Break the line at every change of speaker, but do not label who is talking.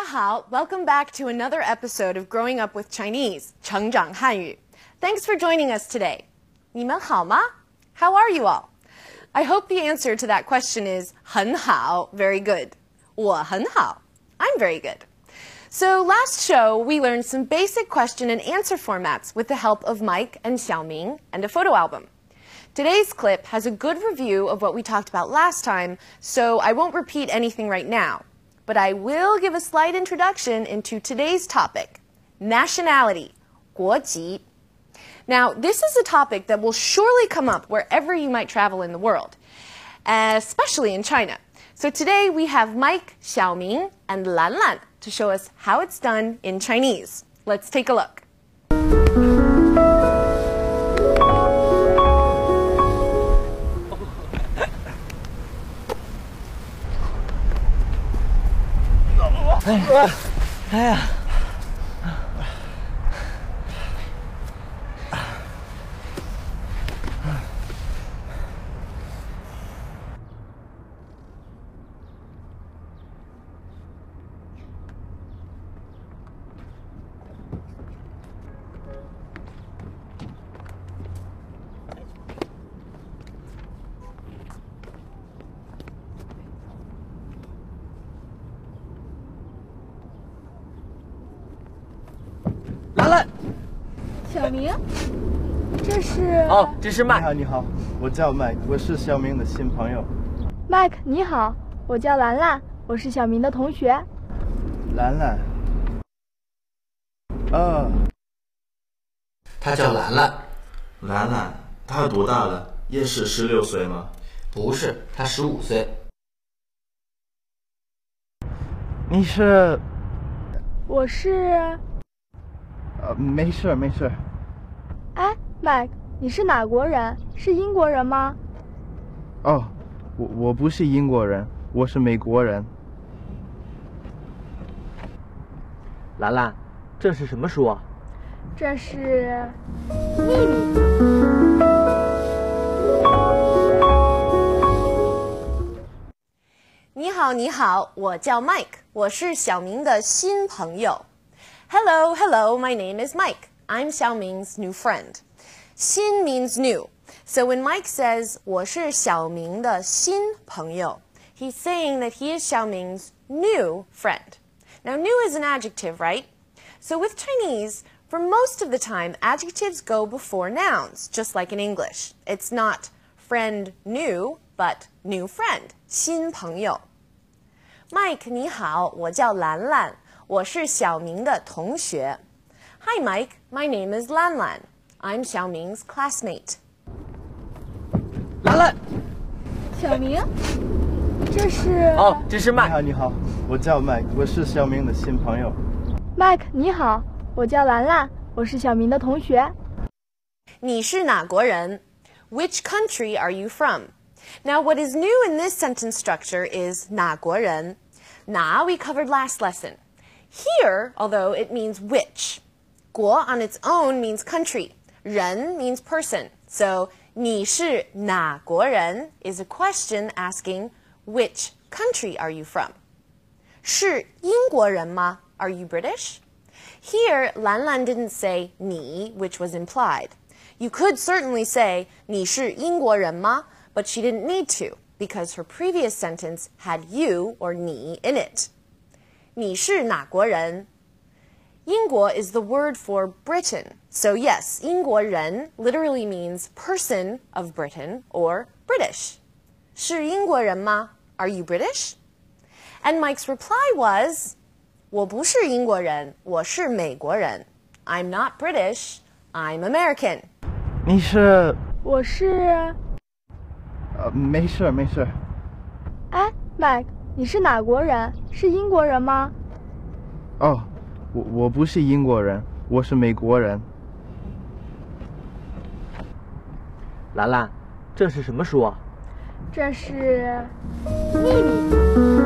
好, welcome back to another episode of Growing Up with Chinese, 成长汉语. Thanks for joining us today. 你们好吗? How are you all? I hope the answer to that question is 很好, very good. 我很好, I'm very good. So last show, we learned some basic question and answer formats with the help of Mike and Xiaoming and a photo album. Today's clip has a good review of what we talked about last time, so I won't repeat anything right now. But I will give a slight introduction into today's topic, nationality, 国籍. Now, this is a topic that will surely come up wherever you might travel in the world, especially in China. So today we have Mike, Xiaoming, and Lan Lan to show us how it's done in Chinese. Let's take a look.
哎，哎呀！兰兰，
小明，这是
哦，这是麦
你
麦
好，。你好，我叫麦，我是小明的新朋友
，Mike，你好，我叫兰兰，我是小明的同学。
兰兰。哦，
她叫兰兰，
兰兰，她多大了？也是十六岁吗？
不是，她十五岁。
你是？
我是，
呃，没事没事。
哎，Mike，你是哪国人？是英国人吗？
哦，我我不是英国人，我是美国人。
兰兰，这是什么书啊？
这是秘密。
你好，你好，我叫 Mike，我是小明的新朋友。Hello, hello, my name is Mike. I'm Xiaoming's new friend. 新 means new. So when Mike says 我是小明的新朋友, he's saying that he is Xiaoming's new friend. Now, new is an adjective, right? So with Chinese, for most of the time, adjectives go before nouns, just like in English. It's not friend new, but new friend, 新朋友。Mike，你好，我叫兰兰， 我是小明的同学。Hi, Mike. My name is Lan Lan. I'm Xiaoming's classmate.
兰兰，
小明，这是
哦，这是麦。
你好，你好，我叫麦，我是小明的新朋友。
Mike，你好，我叫兰兰，我是小明的同学。
你是哪国人? Which country are you from? Now, what is new in this sentence structure is 哪国人. Na we covered last lesson. Here, although it means which. 国 on its own means country. 人 means person. So, 你是哪国人 is a question asking which country are you from? 是英国人吗? Are you British? Here, Lan Lan didn't say 你, which was implied. You could certainly say 你是英国人吗? But she didn't need to because her previous sentence had you or 你 in it. 你是哪国人?英国 is the word for Britain. So yes, 英国人 literally means person of Britain or British. 是英国人吗? Are you British? And Mike's reply was, 我不是英国人，我是美国人。I'm not British, I'm American.
你是？
我是，
呃，没事没事。
哎，Mike， 你是哪国人？是英国人吗？
哦，我我不是英国人，我是美国人。
兰兰，这是什么书啊？
这是秘密。